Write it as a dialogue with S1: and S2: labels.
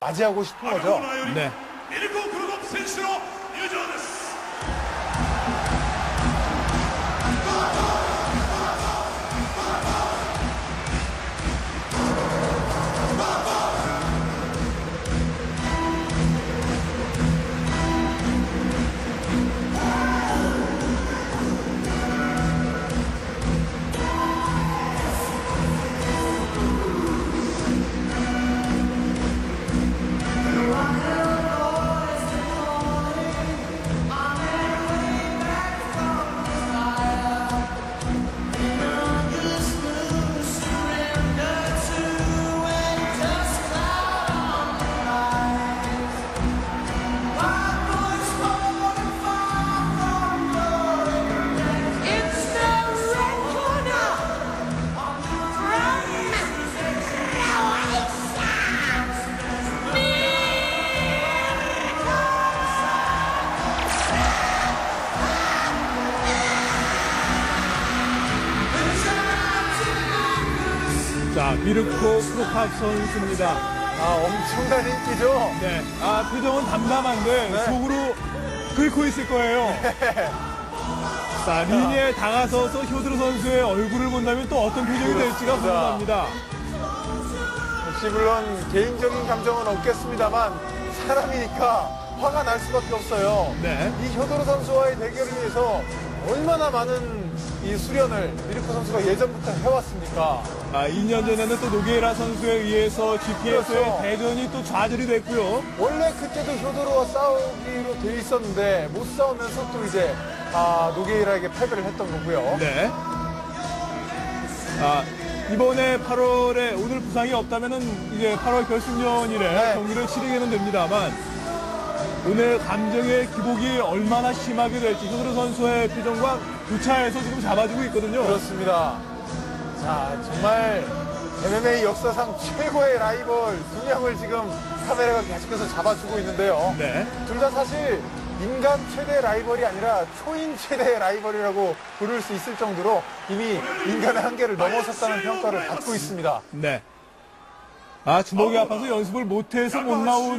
S1: 맞이하고 싶은 거죠.
S2: 네. 자, 미르코 프로캅 선수입니다.
S1: 아, 엄청난 인기죠.
S2: 네. 아, 표정은 담담한데
S1: 네.
S2: 속으로 끓고 있을 거예요. 자, 링에 다가서서 효드르 선수의 얼굴을 본다면 또 어떤 표정이 될지가. 궁금합니다.
S1: 역시 물론 개인적인 감정은 없겠습니다만 사람이니까 화가 날 수밖에 없어요.
S2: 네.
S1: 이 효도로 선수와의 대결을 위해서 얼마나 많은 이 수련을 미르코 선수가 예전부터 해왔습니까?
S2: 아, 2년 전에는 또 노게이라 선수에 의해서 GPS의
S1: 그렇죠.
S2: 대전이 또 좌절이 됐고요.
S1: 원래 그때도 효도로와 싸우기로 돼 있었는데 못 싸우면서 또 이제 아, 노게이라에게 패배를 했던 거고요.
S2: 네. 아, 이번에 8월에 오늘 부상이 없다면은 이제 8월 결승전이래
S1: 네.
S2: 경기를 치르게는 됩니다만 오늘 감정의 기복이 얼마나 심하게 될지 효드르 선수의 표정과 교차해서 지금 잡아주고 있거든요.
S1: 그렇습니다. 자, 정말 MMA 역사상 최고의 라이벌 두 명을 지금 카메라가 계속해서 잡아주고 있는데요.
S2: 네.
S1: 둘 다 사실 인간 최대 라이벌이 아니라 초인 최대 라이벌이라고 부를 수 있을 정도로 이미 인간의 한계를 넘어섰다는 평가를 받고 있습니다.
S2: 네. 아, 주먹이 아파서 연습을 못해서 못 나온